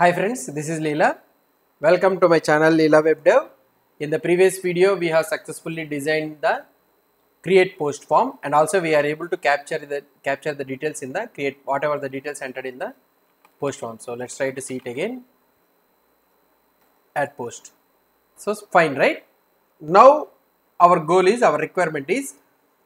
Hi friends, this is Leela. Welcome to my channel Leela Web Dev. In the previous video, we have successfully designed the create post form and also we are able to capture the capture the details in the create whatever the details entered in the post form. So let's try to see it again. Add post. So fine, right? Now our goal is our requirement is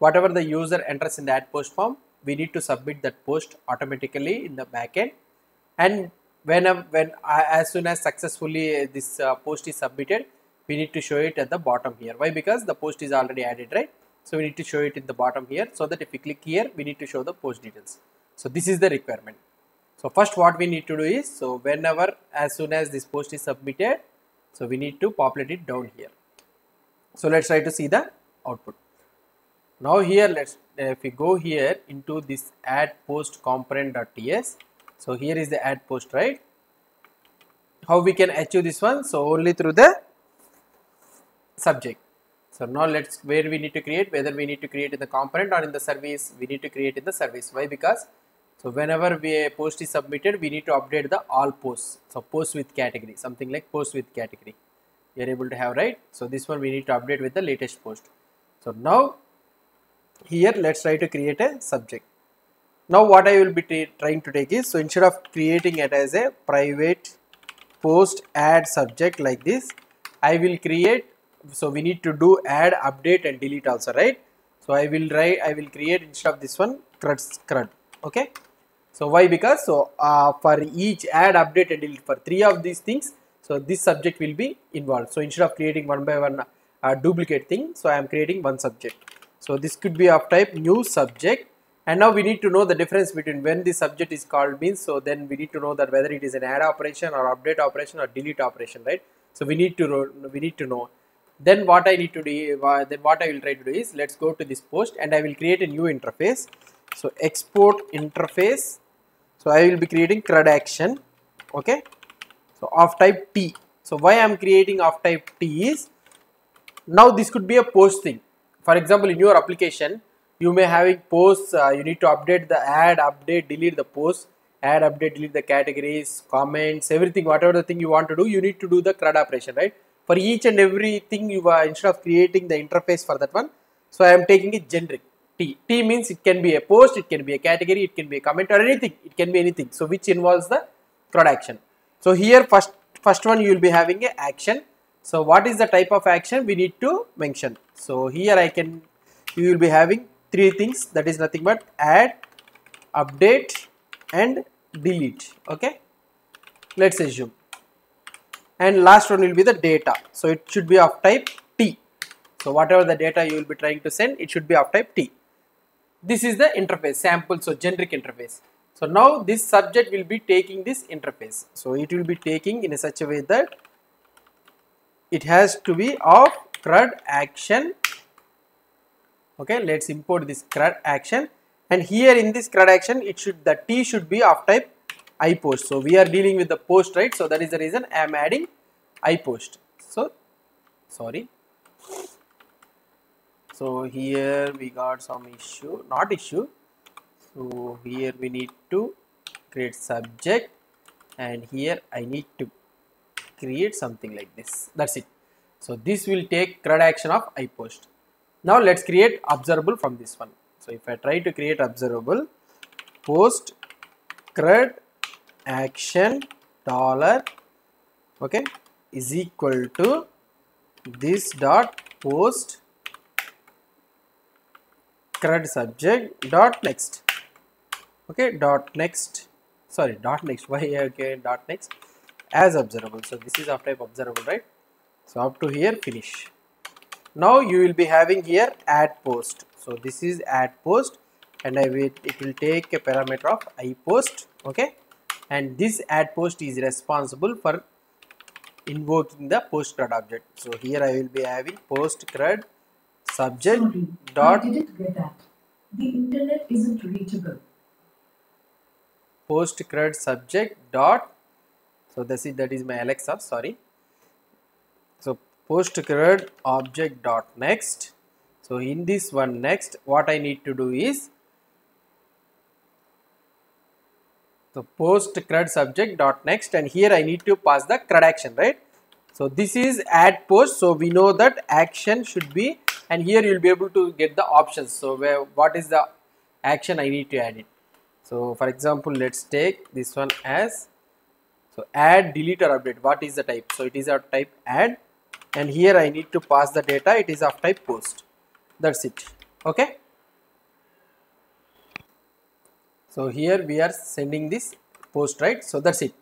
whatever the user enters in the add post form, we need to submit that post automatically in the backend and when when uh, as soon as successfully uh, this uh, post is submitted we need to show it at the bottom here. Why? Because the post is already added right? So we need to show it in the bottom here so that if we click here we need to show the post details. So this is the requirement. So first what we need to do is so whenever as soon as this post is submitted so we need to populate it down here. So let's try to see the output. Now here let's if we go here into this add post component.ts so here is the add post right? How we can achieve this one? So only through the subject. So now let's where we need to create whether we need to create in the component or in the service we need to create in the service. Why? Because so whenever we a post is submitted we need to update the all posts. So post with category something like post with category. You are able to have right? So this one we need to update with the latest post. So now here let's try to create a subject now what I will be trying to take is so instead of creating it as a private post add subject like this I will create so we need to do add update and delete also right? So I will write I will create instead of this one crud crud okay? So why? Because so uh, for each add update and delete for three of these things so this subject will be involved. So instead of creating one by one uh, duplicate thing so I am creating one subject. So this could be of type new subject and now we need to know the difference between when the subject is called means. So then we need to know that whether it is an add operation or update operation or delete operation right? So we need to we need to know. Then what I need to do then what I will try to do is let's go to this post and I will create a new interface. So export interface. So I will be creating CRUD action okay? So of type T. So why I am creating of type T is now this could be a post thing. For example in your application you may having posts uh, you need to update the add update delete the post. Add update delete the categories comments everything whatever the thing you want to do you need to do the CRUD operation right? For each and everything you are instead of creating the interface for that one so I am taking it generic. T. T means it can be a post it can be a category it can be a comment or anything it can be anything. So which involves the CRUD action. So here first first one you will be having a action. So what is the type of action we need to mention? So here I can you will be having three things that is nothing but add update and delete okay? Let's assume. And last one will be the data. So it should be of type t. So whatever the data you will be trying to send it should be of type t. This is the interface sample so generic interface. So now this subject will be taking this interface. So it will be taking in a such a way that it has to be of CRUD action okay let's import this CRUD action. And here in this CRUD action it should the t should be of type iPost so we are dealing with the post right? So that is the reason I am adding iPost so sorry. So here we got some issue not issue. So here we need to create subject. And here I need to create something like this. That's it. So this will take CRUD action of iPost now let's create observable from this one. So if I try to create observable post CRUD action dollar okay is equal to this dot post CRUD subject dot next. Okay dot next. Sorry dot next. Why okay dot next? As observable. So this is of type observable right? So up to here finish now you will be having here add post so this is add post and I will it will take a parameter of i post okay and this add post is responsible for invoking the post CRUD object so here I will be having post CRUD subject Sorry, dot I didn't get that. The internet isn't reachable. post CRUD subject dot so this is that is my Alexa sorry so post CRUD object dot next so in this one next what I need to do is the post CRUD subject dot next and here I need to pass the CRUD action, right? So this is add post. So we know that action should be and here you'll be able to get the options. So where what is the action I need to add it. So for example, let's take this one as so add, delete or update. What is the type? So it is of type add and here I need to pass the data. It is of type post. That's it. Okay. So here we are sending this post, right? So that's it.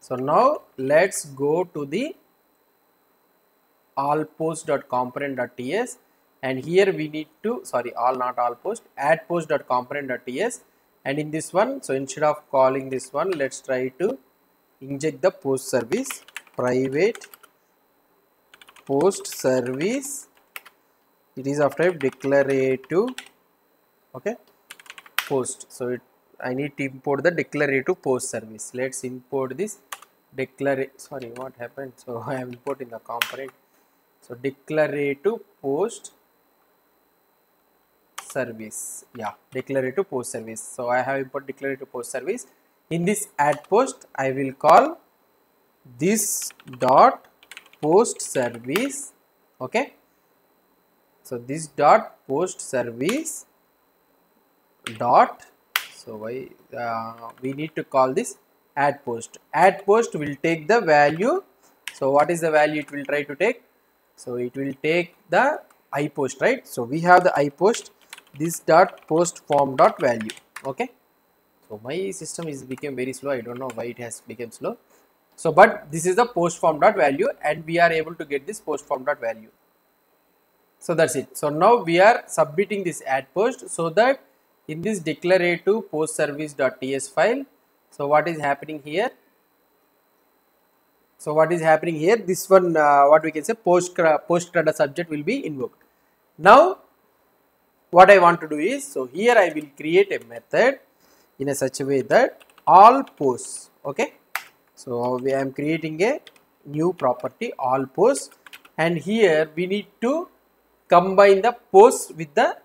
So now let's go to the all post.component.ts and here we need to sorry all not all post add post.component.ts and in this one so instead of calling this one let's try to inject the post service private post service. It is of type declarative. Okay. Post. So it i need to import the declarative post service. Let's import this declare sorry what happened? So i am importing the component. So declarative post service. Yeah declarative post service. So i have import declarative post service. In this add post i will call this dot post service okay? So this dot post service dot so why uh, we need to call this add post. Add post will take the value. So what is the value it will try to take? So it will take the i post right? So we have the i post. This dot post form dot value okay? So my system is became very slow. I don't know why it has become slow so but this is the post form dot value and we are able to get this post form dot value so that's it. So now we are submitting this add post so that in this declarative post service dot ts file so what is happening here? So what is happening here? This one uh, what we can say post post subject will be invoked. Now what I want to do is so here I will create a method in a such a way that all posts okay so we am creating a new property all posts. And here we need to combine the posts with the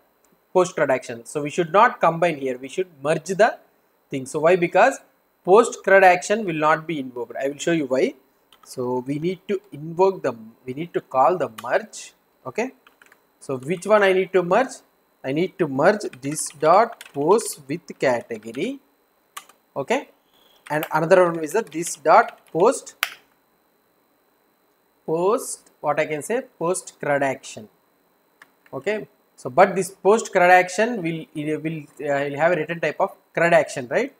post CRUD action so we should not combine here. We should merge the thing so why? Because post CRUD action will not be invoked. I will show you why. So we need to invoke the we need to call the merge. Okay? So which one I need to merge? I need to merge this dot post with category. Okay and another one is that this dot post post what I can say post CRUD action. Okay? So but this post CRUD action will will uh, will have a return type of CRUD action right?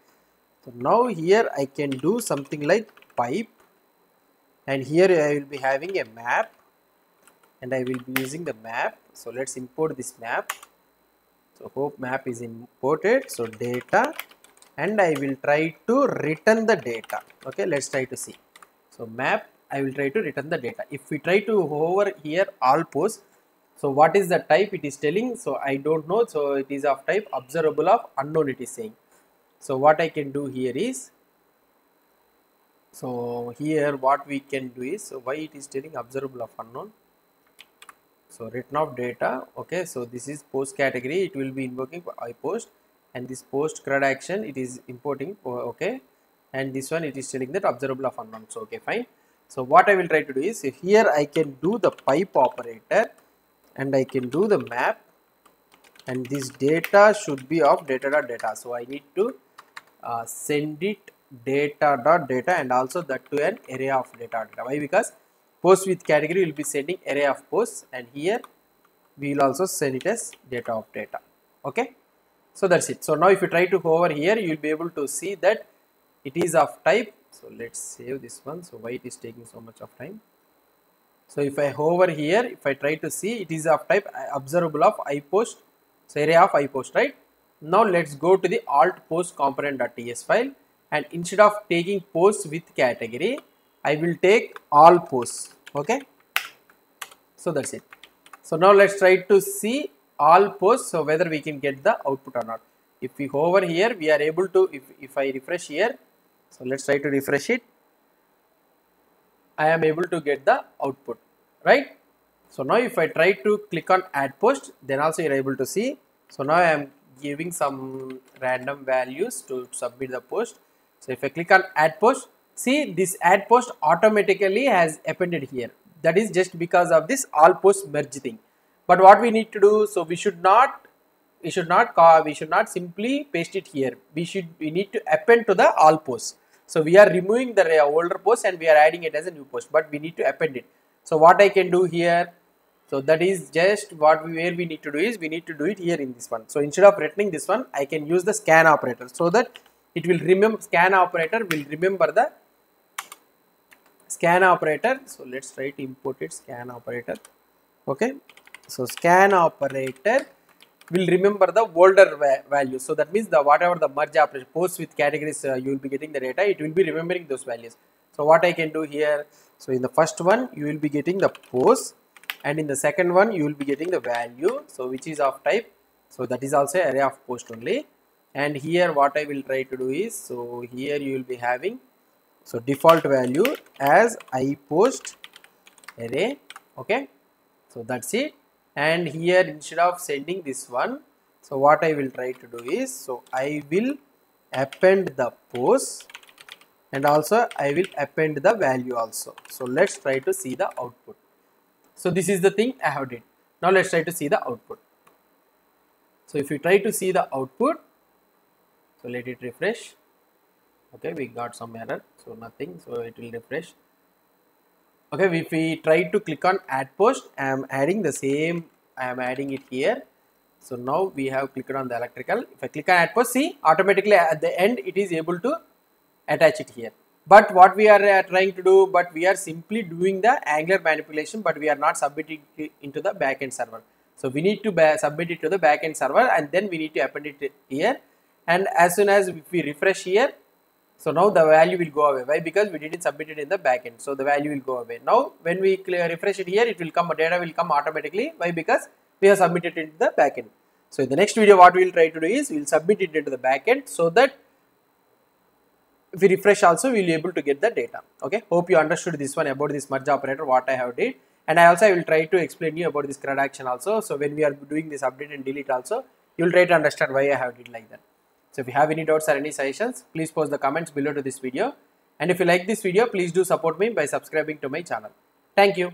So now here I can do something like pipe. And here I will be having a map. And I will be using the map. So let's import this map. So hope map is imported. So data and i will try to return the data. Okay let's try to see. So map i will try to return the data. If we try to hover here all posts so what is the type it is telling? So i don't know. So it is of type observable of unknown it is saying. So what i can do here is so here what we can do is so why it is telling observable of unknown? So written of data. Okay so this is post category. It will be invoking i post and this post CRUD action it is importing okay. And this one it is telling that observable of unknown. So okay fine. So what i will try to do is here i can do the pipe operator and i can do the map. And this data should be of data dot data. So i need to uh, send it data dot data and also that to an array of data data. Why? Because post with category will be sending array of posts and here we will also send it as data of data. Okay so that's it. So now if you try to hover here you will be able to see that it is of type. So let's save this one. So why it is taking so much of time? So if i hover here if i try to see it is of type uh, observable of ipost so array of ipost right? Now let's go to the all post component.ts file. And instead of taking posts with category I will take all posts. Okay? So that's it. So now let's try to see all posts so whether we can get the output or not. If we hover here we are able to if, if I refresh here so let's try to refresh it. I am able to get the output right? So now if I try to click on add post then also you're able to see. So now I am giving some random values to submit the post. So if I click on add post, see this add post automatically has appended here. That is just because of this all post merge thing. But what we need to do, so we should not we should not we should not simply paste it here. We should we need to append to the all posts. So we are removing the older post and we are adding it as a new post, but we need to append it. So what I can do here, so that is just what we where we need to do is we need to do it here in this one. So instead of returning this one, I can use the scan operator so that it will remember scan operator will remember the scan operator. So let's write to import it scan operator. Okay. So scan operator will remember the older va value. So that means the whatever the merge operation post with categories uh, you will be getting the data, it will be remembering those values. So what I can do here, so in the first one you will be getting the post and in the second one you will be getting the value. So which is of type, so that is also array of post only. And here what I will try to do is, so here you will be having, so default value as I post array, okay. So that's it and here instead of sending this one so what I will try to do is so I will append the post and also I will append the value also. So let's try to see the output. So this is the thing I have did. Now let's try to see the output. So if you try to see the output so let it refresh. Okay we got some error so nothing so it will refresh okay if we try to click on add post i am adding the same i am adding it here. So now we have clicked on the electrical. If i click on add post see automatically at the end it is able to attach it here. But what we are uh, trying to do but we are simply doing the angular manipulation but we are not submitting it into the backend server. So we need to submit it to the backend server and then we need to append it here. And as soon as we refresh here so now the value will go away. Why? Because we didn't submit it in the backend. So the value will go away. Now when we refresh it here, it will come, data will come automatically. Why? Because we have submitted it into the backend. So in the next video, what we will try to do is we will submit it into the backend so that if we refresh also, we will be able to get the data. Okay. Hope you understood this one about this merge operator, what I have did. And I also I will try to explain you about this CRUD action also. So when we are doing this update and delete also, you will try to understand why I have did like that. So if you have any doubts or any suggestions, please post the comments below to this video. And if you like this video, please do support me by subscribing to my channel. Thank you.